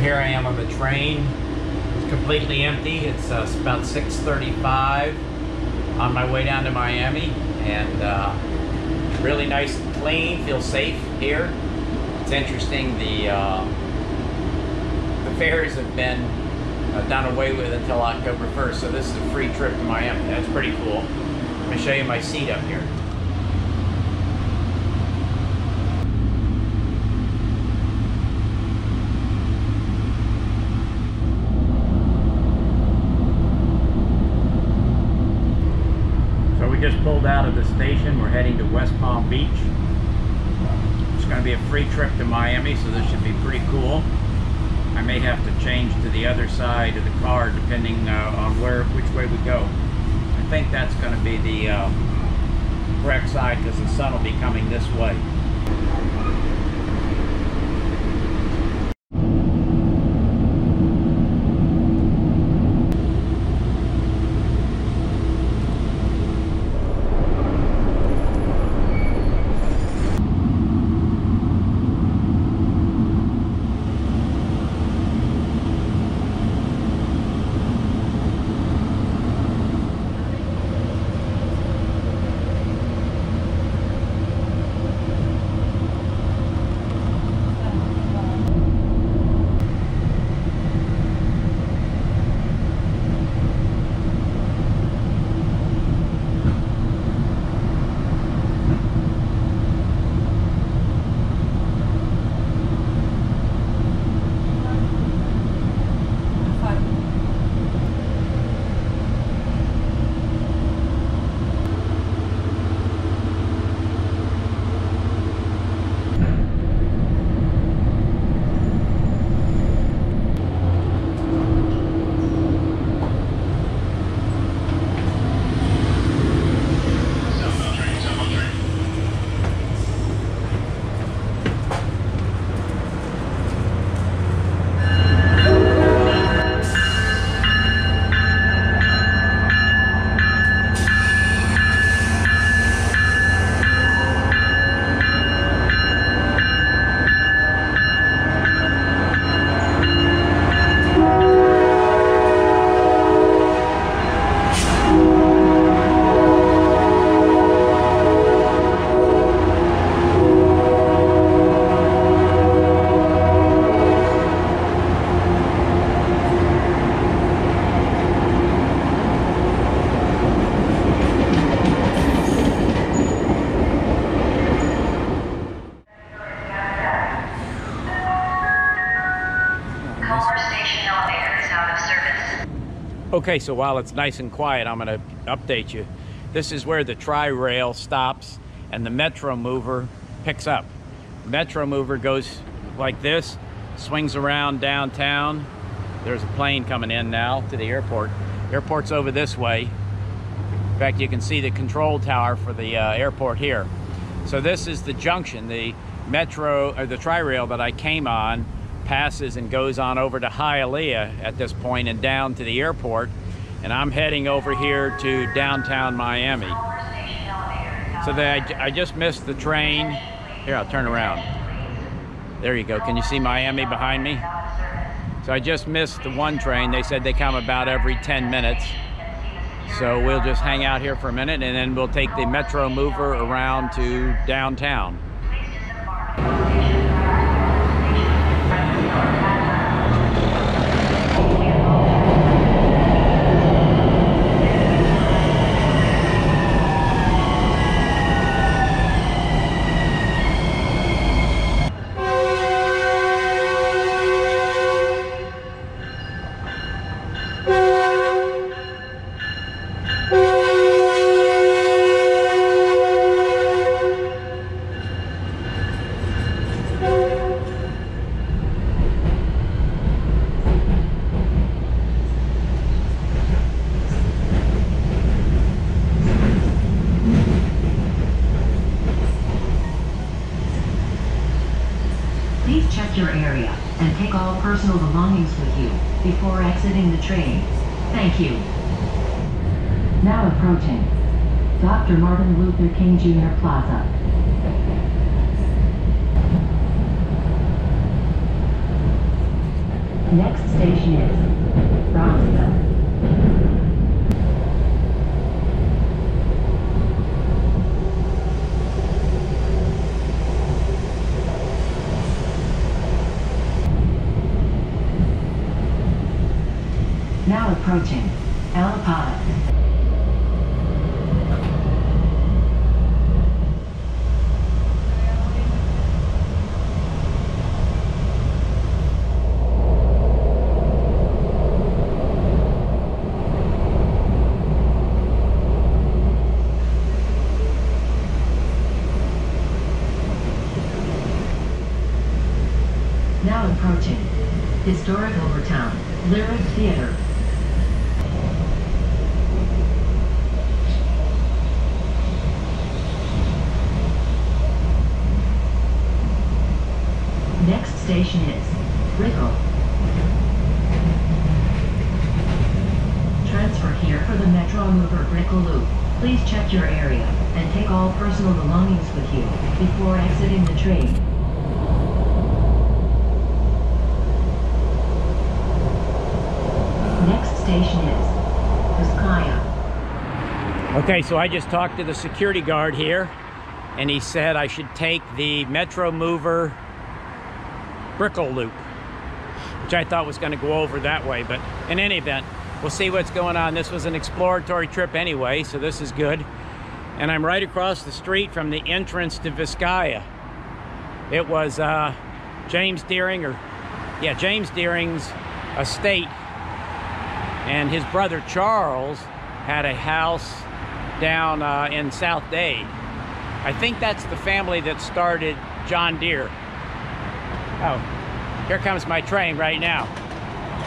here I am on the train. It's completely empty. It's uh, about 6:35 on my way down to Miami, and uh, really nice and clean. Feel safe here. It's interesting. The uh, the ferries have been uh, done away with until October 1st, so this is a free trip to Miami. That's pretty cool. Let me show you my seat up here. So we just pulled out of the station. We're heading to West Palm Beach. It's going to be a free trip to Miami, so this should be pretty cool. I may have to change to the other side of the car depending uh, on where which way we go. I think that's going to be the uh, correct side because the sun will be coming this way. Okay, so while it's nice and quiet, I'm going to update you. This is where the Tri-Rail stops and the Metro Mover picks up. Metro Mover goes like this, swings around downtown. There's a plane coming in now to the airport. Airport's over this way. In fact, you can see the control tower for the uh, airport here. So this is the junction. The Metro, or the Tri-Rail that I came on passes and goes on over to Hialeah at this point and down to the airport. And I'm heading over here to downtown Miami. So they, I, I just missed the train. Here, I'll turn around. There you go. Can you see Miami behind me? So I just missed the one train. They said they come about every 10 minutes. So we'll just hang out here for a minute and then we'll take the Metro Mover around to downtown. Please disembark at Please check your area and take all personal belongings with you before exiting the train. Thank you. Now approaching Dr. Martin Luther King Jr. Plaza. Next station is Brownsville. Now approaching Allapattah. Now approaching Historic Overtown, Lyric Theater. Next station is Brickell. Transfer here for the Metro Mover Brickell Loop. Please check your area and take all personal belongings with you before exiting the train. Next station is Vizcaya. Okay, so I just talked to the security guard here, and he said I should take the Metro Mover Brickell Loop, which I thought was going to go over that way. But in any event, we'll see what's going on. This was an exploratory trip anyway, so this is good. And I'm right across the street from the entrance to Vizcaya. It was uh, James Deering, or yeah, James Deering's estate and his brother Charles had a house down uh, in South Dade. I think that's the family that started John Deere. Oh, here comes my train right now.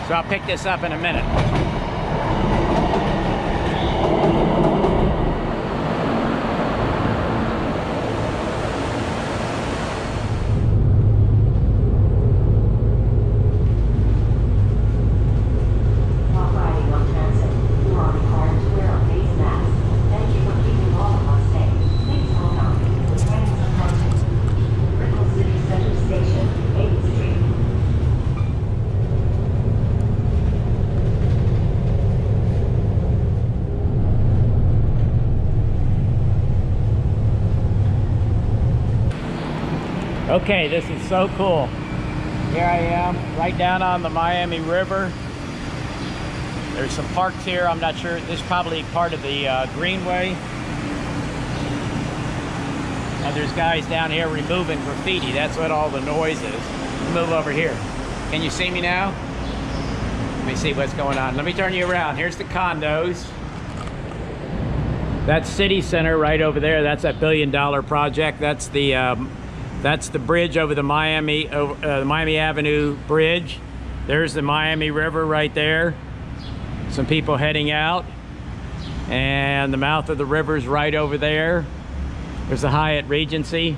So I'll pick this up in a minute. While riding on transit, you are required to wear a face mask. Thank you for keeping all of us safe. Please hold on. The train is approaching. Brickell City Center Station, 8th Street. Okay, this is so cool. Here I am, right down on the Miami River. There's some parks here. I'm not sure. This is probably part of the uh, Greenway. And there's guys down here removing graffiti. That's what all the noise is. Move over here. Can you see me now? Let me see what's going on. Let me turn you around. Here's the condos. That's City Center right over there. That's that billion dollar project. That's the um, that's the bridge over the Miami over, uh, the Miami Avenue bridge. There's the Miami River right there. Some people heading out, and the mouth of the river is right over there. There's the Hyatt Regency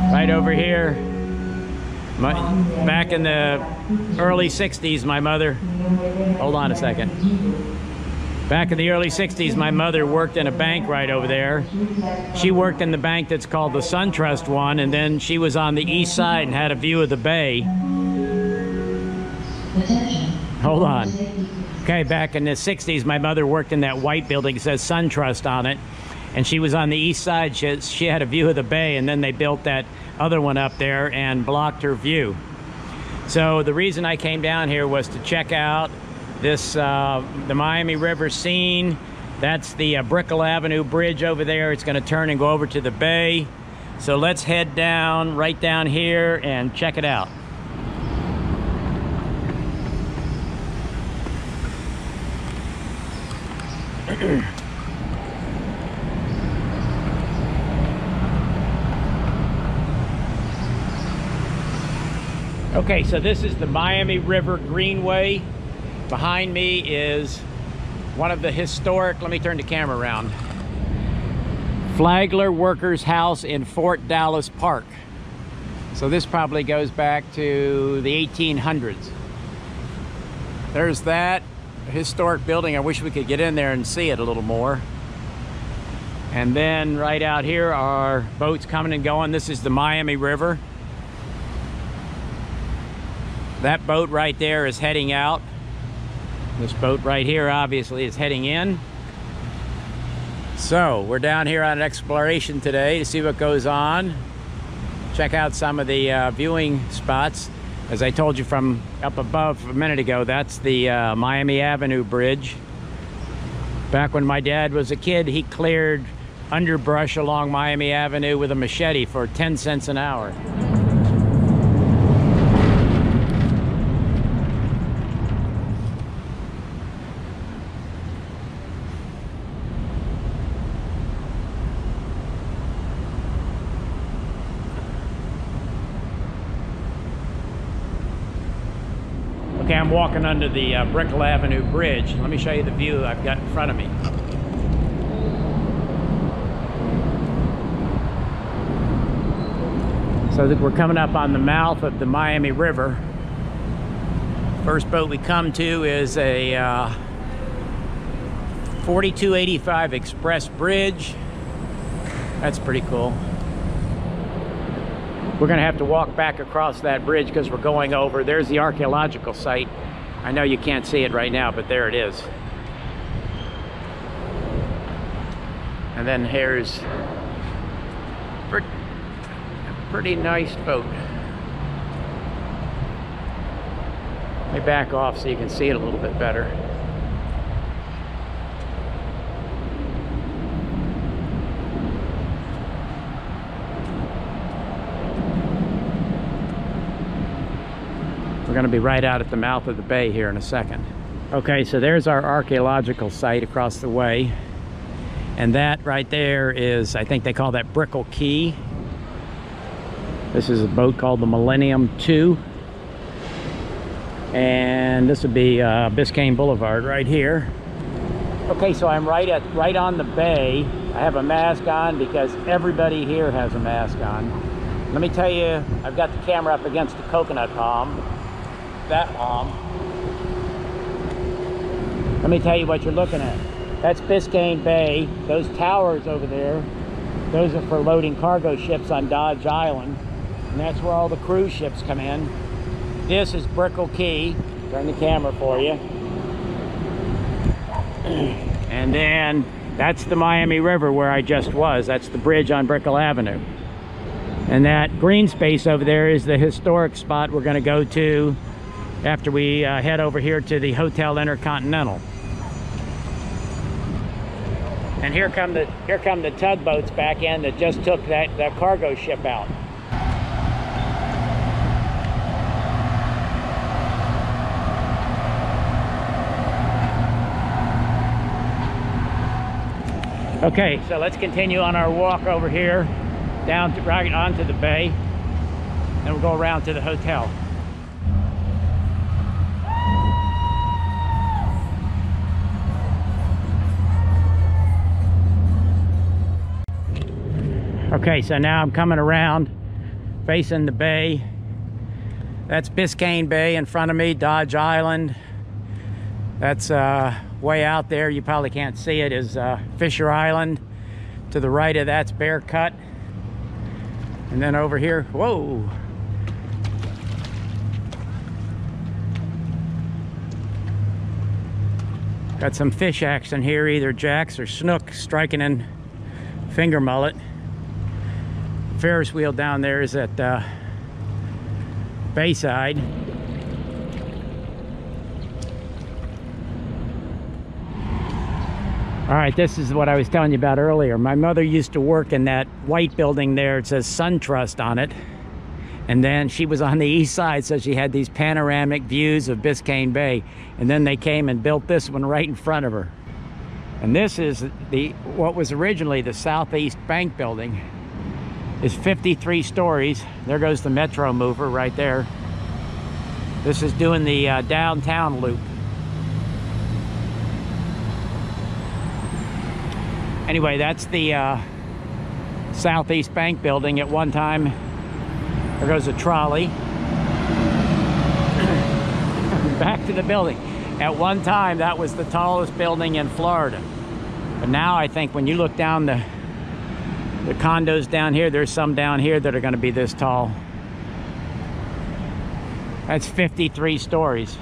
right over here. My, back in the early 60s, my mother. Hold on a second. Back in the early 60s, my mother worked in a bank right over there. She worked in the bank that's called the SunTrust one, and then she was on the east side and had a view of the bay. Hold on. Okay, back in the 60s, my mother worked in that white building, it says SunTrust on it. And she was on the east side. She, she had a view of the bay, and then they built that other one up there and blocked her view. So the reason I came down here was to check out this uh, the Miami River scene. That's the uh, Brickell Avenue Bridge over there. It's going to turn and go over to the bay. So let's head down right down here and check it out. Okay, so this is the Miami River Greenway. Behind me is one of the historic, let me turn the camera around, Flagler Workers House in Fort Dallas Park. So this probably goes back to the 1800s. There's that historic building. I wish we could get in there and see it a little more. And then right out here are boats coming and going. This is the Miami River. That boat right there is heading out. This boat right here obviously is heading in. So we're down here on an exploration today to see what goes on. Check out some of the uh, viewing spots. As I told you from up above a minute ago, that's the uh, Miami Avenue Bridge. Back when my dad was a kid, he cleared underbrush along Miami Avenue with a machete for 10 cents an hour. Walking under the uh, Brickell Avenue Bridge. Let me show you the view I've got in front of me. So we're coming up on the mouth of the Miami River. First boat we come to is a uh, 4285 Express Bridge. That's pretty cool. We're gonna have to walk back across that bridge because we're going over. There's the archaeological site. I know you can't see it right now, but there it is. And then here's a pretty nice boat. Let me back off so you can see it a little bit better. We're going to be right out at the mouth of the bay here in a second. Okay, so there's our archaeological site across the way. And that right there is, I think they call that Brickell Key. This is a boat called the Millennium 2. And this would be uh, Biscayne Boulevard right here. Okay, so I'm right at right on the bay. I have a mask on because everybody here has a mask on. Let me tell you, I've got the camera up against the coconut palm that palm. Let me tell you what you're looking at. That's Biscayne Bay. Those towers over there, those are for loading cargo ships on Dodge Island. And that's where all the cruise ships come in. This is Brickell Key. Turn the camera for you. And then that's the Miami River where I just was. That's the bridge on Brickell Avenue. And that green space over there is the historic spot we're going to go to after we uh, head over here to the Hotel Intercontinental. And here come the here come the tugboats back in that just took that, that cargo ship out. Okay, so let's continue on our walk over here down to right onto the bay. and we'll go around to the hotel. Okay, so now I'm coming around facing the bay. That's Biscayne Bay in front of me, Dodge Island. That's uh, way out there, you probably can't see it, is uh, Fisher Island. To the right of that's Bear Cut. And then over here, whoa. Got some fish action here, either jacks or snook striking in finger mullet. Ferris wheel down there is at uh, Bayside. All right, this is what I was telling you about earlier. My mother used to work in that white building there. It says SunTrust on it. And then she was on the east side, so she had these panoramic views of Biscayne Bay. And then they came and built this one right in front of her. And this is the what was originally the Southeast Bank building is 53 stories. There goes the Metro mover right there. This is doing the uh, downtown loop. Anyway, that's the uh, Southeast Bank building. At one time, there goes a trolley. Back to the building. At one time, that was the tallest building in Florida. But now I think when you look down the the condos down here, there's some down here that are going to be this tall. That's 53 stories.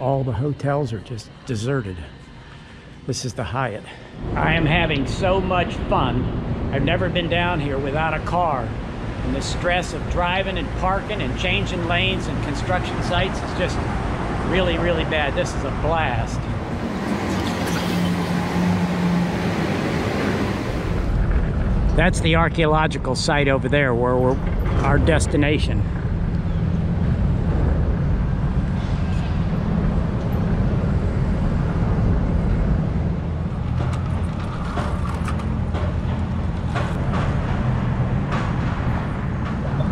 All the hotels are just deserted. This is the Hyatt. I am having so much fun. I've never been down here without a car. And the stress of driving and parking and changing lanes and construction sites is just really, really bad. This is a blast. That's the archaeological site over there where we're our destination.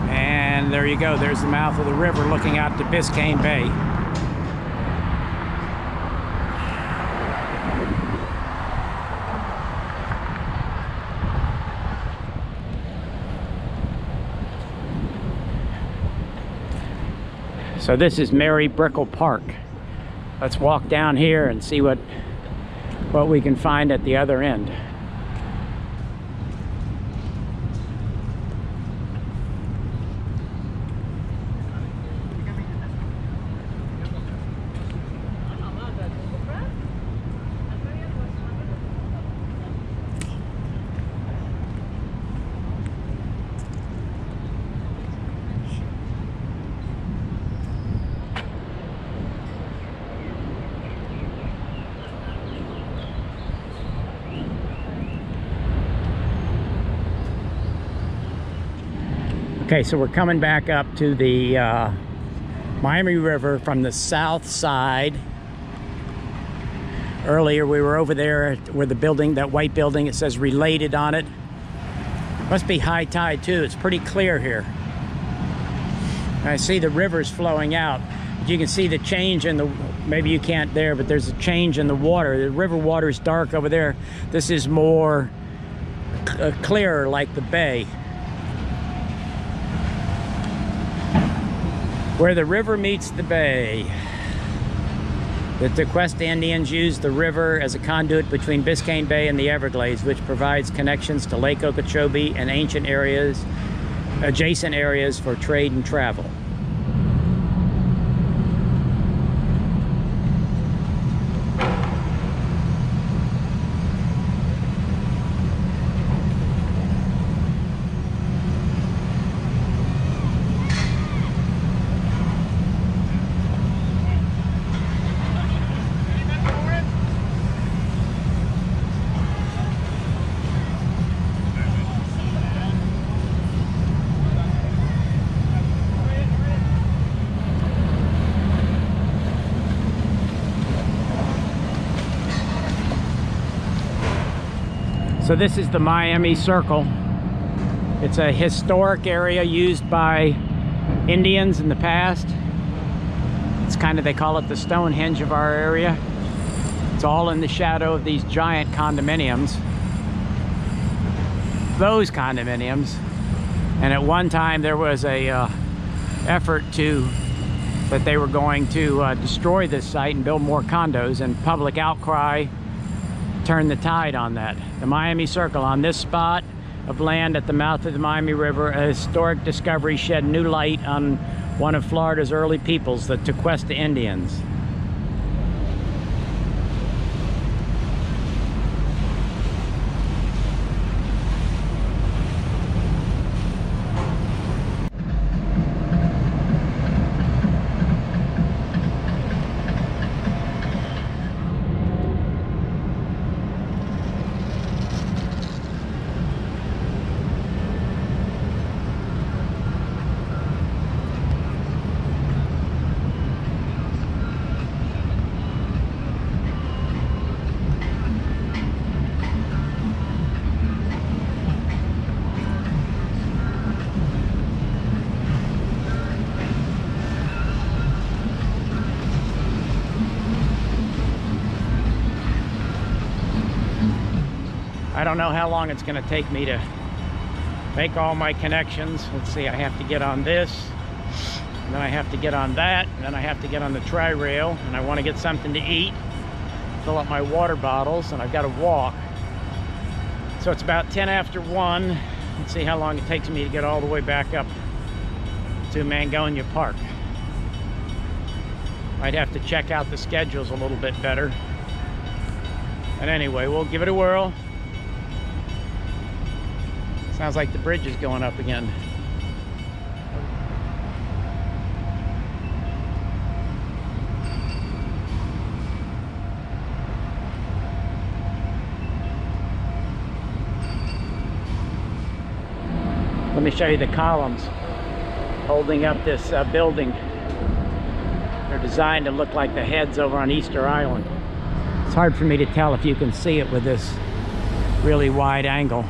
And there you go. There's the mouth of the river looking out to Biscayne Bay. So this is Mary Brickell Park. Let's walk down here and see what what we can find at the other end. Okay, so we're coming back up to the uh, Miami River from the south side. Earlier we were over there where the building, that white building, it says related on it. Must be high tide too, it's pretty clear here. I see the rivers flowing out. You can see the change in the, maybe you can't there, but there's a change in the water. The river water is dark over there. This is more uh, clearer like the bay. Where the river meets the bay. The Tequesta Indians used the river as a conduit between Biscayne Bay and the Everglades, which provides connections to Lake Okeechobee and ancient areas, adjacent areas for trade and travel. So this is the Miami Circle. It's a historic area used by Indians in the past. It's kind of, they call it the Stonehenge of our area. It's all in the shadow of these giant condominiums. Those condominiums. And at one time there was a uh, effort to, that they were going to uh, destroy this site and build more condos and public outcry turn the tide on that. The Miami Circle on this spot of land at the mouth of the Miami River, a historic discovery shed new light on one of Florida's early peoples, the Tequesta Indians. Don't know how long it's going to take me to make all my connections. Let's see, I have to get on this, and then I have to get on that, and then I have to get on the tri-rail, and I want to get something to eat, fill up my water bottles, and I've got to walk. So it's about 10 after 1. Let's see how long it takes me to get all the way back up to Mangonia Park. I'd have to check out the schedules a little bit better. But anyway, we'll give it a whirl. Sounds like the bridge is going up again. Let me show you the columns holding up this uh, building. They're designed to look like the heads over on Easter Island. It's hard for me to tell if you can see it with this really wide angle.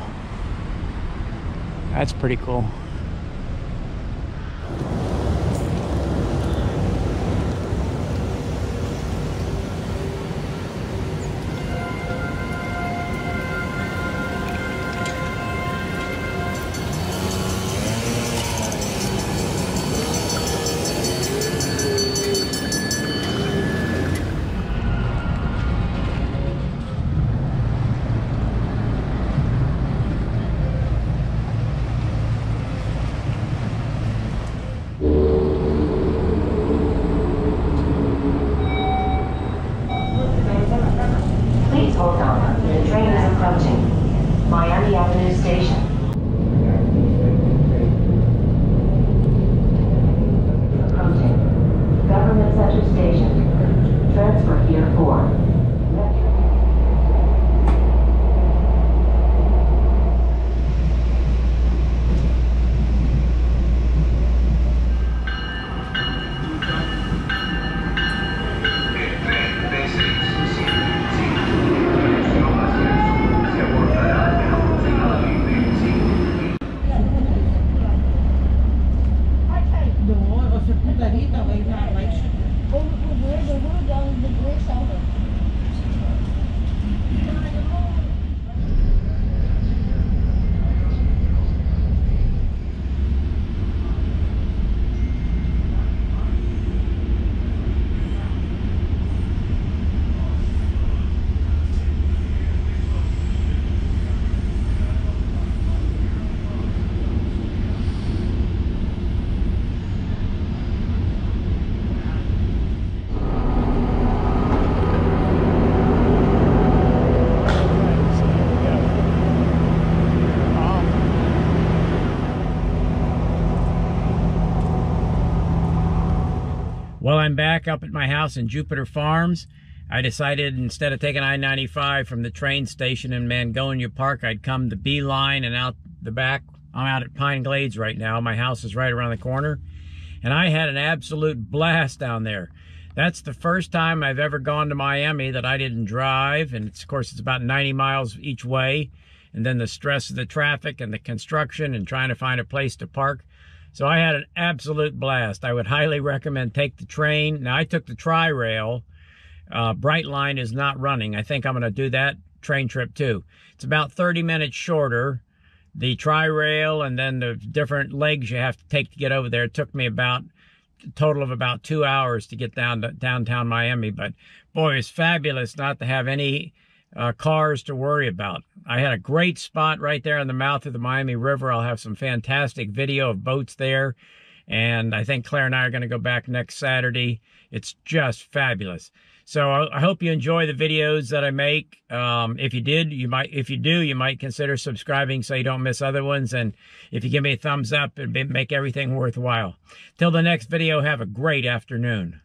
That's pretty cool. I'm back up at my house in Jupiter Farms. I decided instead of taking I-95 from the train station in Mangonia Park, I'd come the Beeline and out the back. I'm out at Pine Glades right now. My house is right around the corner. And I had an absolute blast down there. That's the first time I've ever gone to Miami that I didn't drive. And it's, of course, it's about 90 miles each way. And then the stress of the traffic and the construction and trying to find a place to park. So I had an absolute blast. I would highly recommend take the train. Now I took the tri-rail. Uh, Brightline is not running. I think I'm going to do that train trip too. It's about 30 minutes shorter. The tri-rail and then the different legs you have to take to get over there. It took me about a total of about two hours to get down to downtown Miami. But boy, it's fabulous not to have any uh, cars to worry about. I had a great spot right there in the mouth of the Miami River. I'll have some fantastic video of boats there. And I think Claire and I are going to go back next Saturday. It's just fabulous. So I I hope you enjoy the videos that I make. Um, if you did, you might, if you do, you might consider subscribing so you don't miss other ones. And if you give me a thumbs up, it'd be- make everything worthwhile. Till the next video, have a great afternoon.